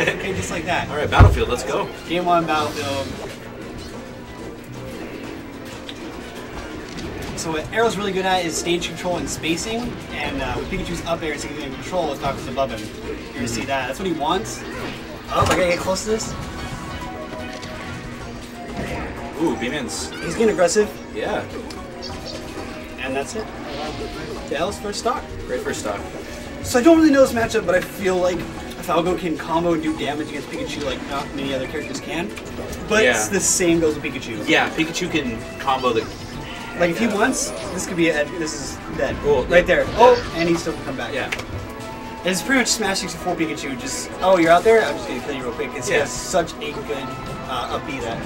okay, just like that. All right, Battlefield, let's go. Game one, Battlefield. So what Aero's really good at is stage control and spacing, and uh, with Pikachu's up air, so he can control his Falco's above him. You're gonna see that. That's what he wants. Oh, I gotta get close to this. Ooh, B-Man's. He's getting aggressive, Yeah, and that's it. Was first stock. great first stock. So I don't really know this matchup, but I feel like Falco can combo and do damage against Pikachu like not many other characters can. But Yeah. it's the same goes with Pikachu. Yeah, Pikachu can combo the. Like if he wants, this could be a this is dead. Oh, right there. Oh, and he still can come back. Yeah. It's pretty much Smash 64 Pikachu. Just oh, you're out there. I'm just gonna kill you real quick. Because he Yeah. has such a good uh, up B that.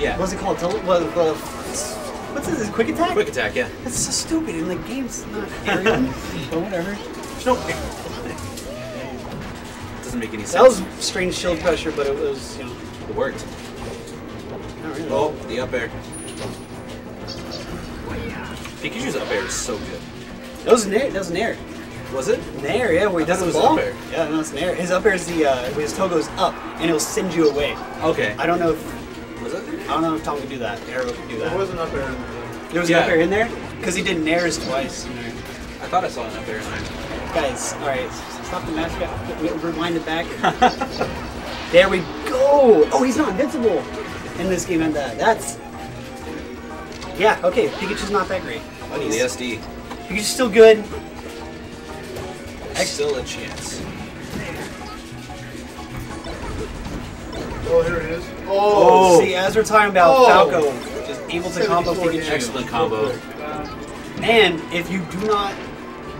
Yeah. What's it called? Tele- what, what, what's this? Quick attack? Quick attack, yeah. That's so stupid. And the game's not aerial, but whatever. There's no. Doesn't make any sense. That was strange shield pressure, but it was you know. It worked. Not really. Oh, the up air. Pikachu's up air is so good. That was Nair. That was Nair. Was it? Nair, yeah, where he does thought the it was ball. up air. Yeah, no, it's Nair. His up air is the uh, his toe goes up and it'll send you away. Okay. I don't know if Was it? I don't know if Tom could do that. Aero could do that. There wasn't up there. There was Yeah. an up air in there because he did Nairs twice. I thought I saw an up air in there. Guys, all right, stop the match. We- Rewind it back. there we go. Oh, he's not invincible in this game, and that. That's yeah. Okay, Pikachu's not that great. But Oh, the SD. Pikachu's still good. Still a chance. Oh, here it is. Oh, oh. See, as we're talking about Oh. Falco, just able to combo 74 Pikachu. Excellent combo. And if you do not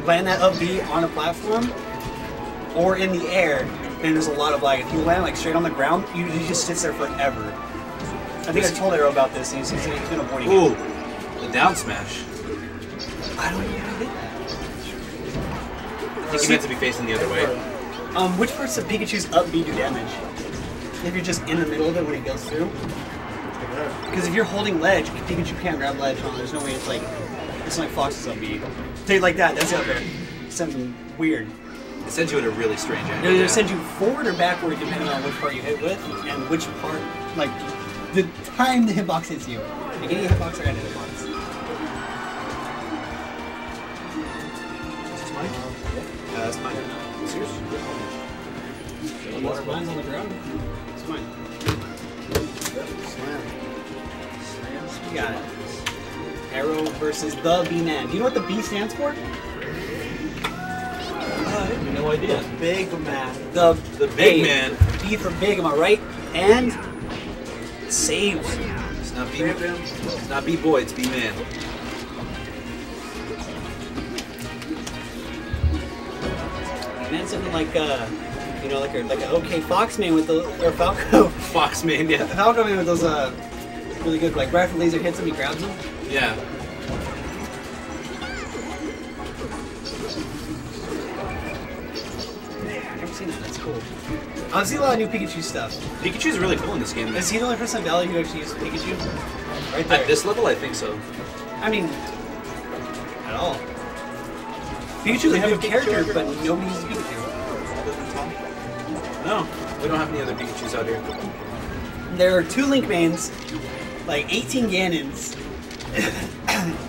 land that up B on a platform or in the air, then there's a lot of lag. If you land like straight on the ground, you, he just sits there forever. I think I told Aero about this, and he's, he's, he's gonna avoid Ooh, it. the down smash. I don't even he did I think you meant to be facing the other way. Um, which parts of Pikachu's up B do damage? If you're just in the middle of it when he goes through? Because if you're holding ledge, Pikachu can't grab ledge on. There's no way it's like it's like Fox's up B. Take like that. That's up there. Something weird. It sends you at a really strange angle. It'll yeah. either send you forward or backward depending on which part you hit with and which part, like the time the hitbox hits you. Beginning hitbox or end hitbox. Is this mine? Yeah, uh, that's mine. It's yours? Yes, mine's on the ground. It's mine. Slam. Slam. You got it. Aero versus the B-Man. Do you know what the B stands for? No idea. Big man. The The big man. B for big, am I right? And saves. It's not B. It's not B boy. It's B man. And then something like uh, you know, like a like an OK Foxman with the or Falco. Fox man. Yeah. Falco man with those uh really good like rifle laser hits him, he grabs him. Yeah. Seen that. That's cool. I've seen a lot of new Pikachu stuff. Pikachu's really cool in this game. Is he the only person in Valley who actually uses Pikachu? Right there. At this level, I think so. I mean, at all. Pikachu's a good character, but nobody uses Pikachu. No, we don't have any other Pikachu's out here. There are two Link mains, like 18 Ganons,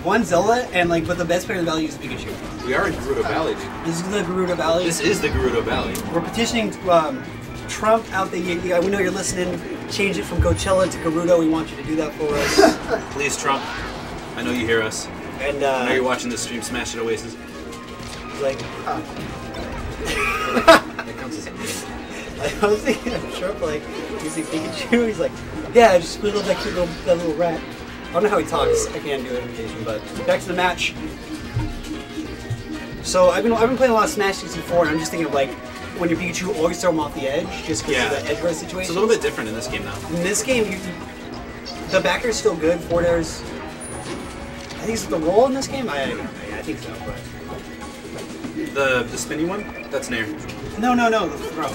one Zola, and like, but the best player in the Valley uses Pikachu. We are in Gerudo Valley, dude. This is the Garuda Valley. This is the Gerudo Valley. We're petitioning um, Trump out there. You, you- we know you're listening. Change it from Coachella to Garuda. We want you to do that for us. Please, Trump. I know you hear us. and I know you're uh, watching this stream. Smash it, Oasis. like, That counts as a I was thinking of Trump like using Pikachu. He's like, yeah, I just little that cute little that little rat. I don't know how he talks. I can't do an imitation. But back to the match. So I've been I've been playing a lot of Smash 64, and I'm just thinking of like when your Pikachu always throw him off the edge just because Yeah. of the edge guard situation. It's a little bit different in this game now. In this game, you, the is still good. Forward air's. I think it's the roll in this game. I, I, I think so, but The the spinny one? That's Nair. no, no, no. The throw.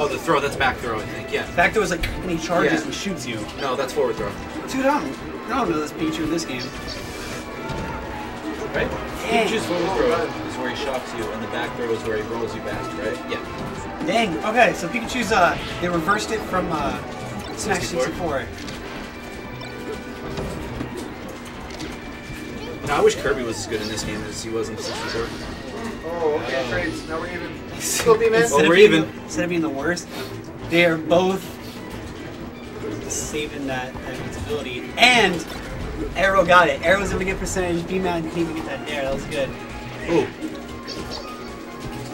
Oh, the throw. That's back throw, I think. Yeah. Back throw is like when he charges Yeah. and shoots you. No, that's forward throw. Dude, I don't, I don't know this Pikachu in this game. Right? Dang. Pikachu's forward throw is where he shocks you, and the back throw is where he rolls you back, right? Yeah. Dang. Okay, so Pikachu's uh, they reversed it from uh, Smash 64. 64. No, I wish Kirby was as good in this game as he was in 64. Oh, okay, trades. Now we're even. Still B-Man. Instead Oh, we're even. The, instead of being the worst, they are both saving that, invincibility. And Aero got it. Aero's gonna get percentage. B-Man didn't even get that there. That was good. Ooh.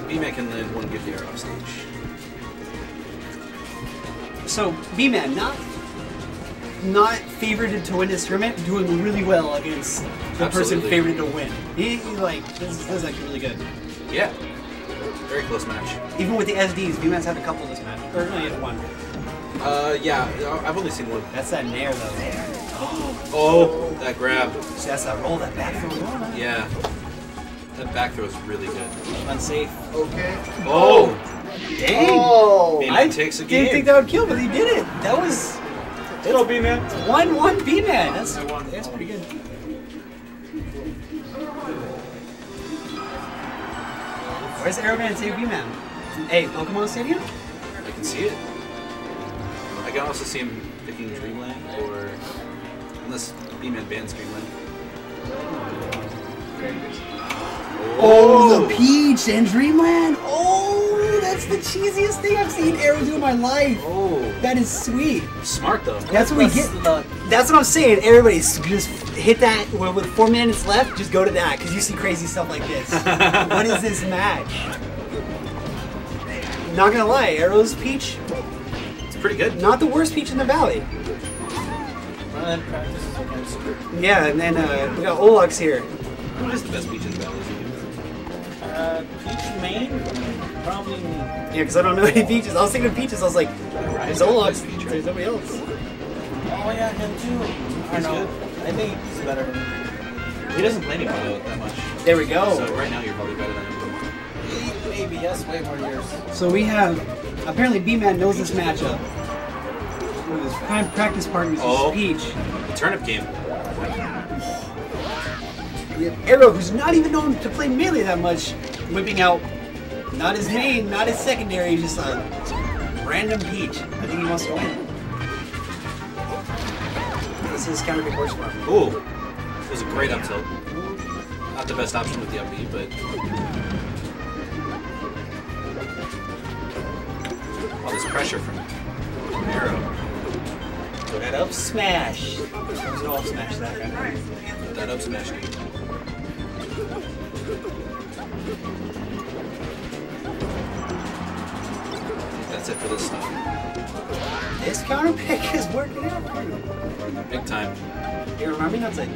B-Man can land one gift arrow off stage. So B-Man not not favored to win this tournament, doing really well against the person favored to win. He, he, like this, this is actually really good. Yeah. Very close match. Even with the SDs, B-Man's had a couple this match. Or no, he had one. Uh, yeah, I've only seen one. That's that Nair though. Oh, that grab. See, that's that roll, that back throw roll. Yeah. That back throw is really good. Unsafe. Okay. Oh! Dang. Oh. B-Man I takes a didn't think that would kill, but he did it. That was Hello, B-Man. one one B man. That's that's pretty good. Where's Arrowman and save B man? Hey, Pokemon Stadium? I can see it. I can also see him picking Dreamland, or unless B-Man bans Dreamland. Oh, oh, the Peach and Dreamland. Oh, that's the cheesiest thing I've seen Aero do in my life. Oh, That is sweet. smart though. That's what we get. That's what I'm saying. Everybody just hit that well, with four minutes left. Just go to that because you see crazy stuff like this. what is this match? Not gonna lie, Aero's Peach, It's pretty good. not the worst Peach in the valley. Yeah, and then uh, we got Olux here. What is the best beach in the valley? Uh, Peach Main? Probably me. Yeah, because I don't know any Peaches. I was thinking of Peaches. I was like, there's Olux. There's nobody else. Oh yeah, him too. I know. good. I think he's better than me. He doesn't play anymore though that much. There we go. So right now you're probably better than him. Maybe, yes, way more years. So we have apparently B-Man knows this matchup. One of his prime practice partners Oh. is Peach. The turnip game. We have Aero, who's not even known to play melee that much, whipping out not his main, not his secondary, just a random Peach. I think he wants to win. This is counter big horse farm. Ooh, it was a great up tilt. Not the best option with the up B, but this pressure from Aero. So that up smash. There's no up smash that guy. That up smash. That's it for this stuff. This counter pick is working out for you. Big time. You remember me? That's like,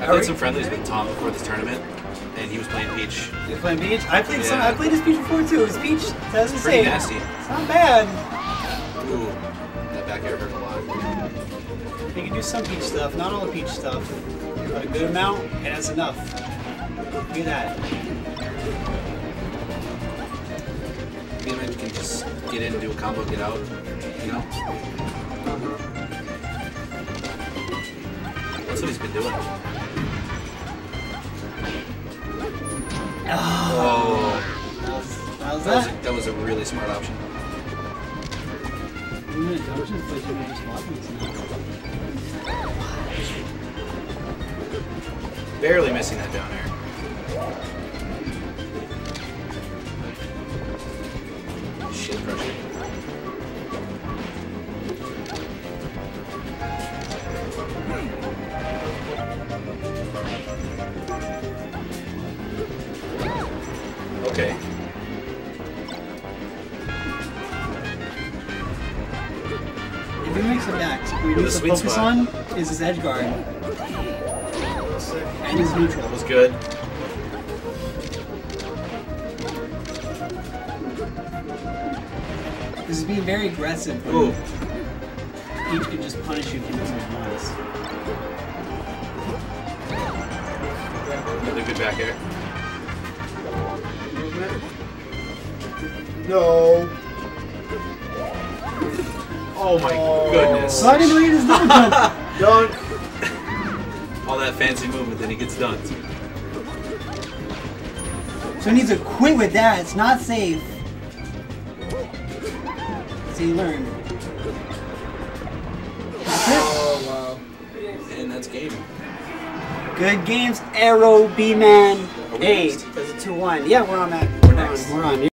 I Are played some friendlies with Tom before this tournament, and he was playing Peach. He was playing Peach? I played some. I played this Peach before too. Was Peach. That's the Pretty same. nasty. It's not bad. Ooh, that back air hurt a lot. You can do some peach stuff, not all the peach stuff, but a good amount, and that's enough. Do that. B-Man can just get in, do a combo, get out. You know? Uh-huh. That's what he's been doing. Oh, how's that was, that? a, that was a really smart option. Barely missing that down air. If he makes it back, what he With a needs to focus spot. on is his edge guard and his neutral. That was good. This is being very aggressive. when Ooh. Each can just punish you if he doesn't once. Another good back air. No. Oh my Oh. goodness. So I didn't know he was double jump. Dunk. All that fancy movement, then he gets dunked. So he needs to quit with that. It's not safe. So you learn. Oh wow. And that's game. Good games, Aero, B-Man. Are we Hey, next? does it 2-1. Yeah, we're on that. We're next. On. We're on.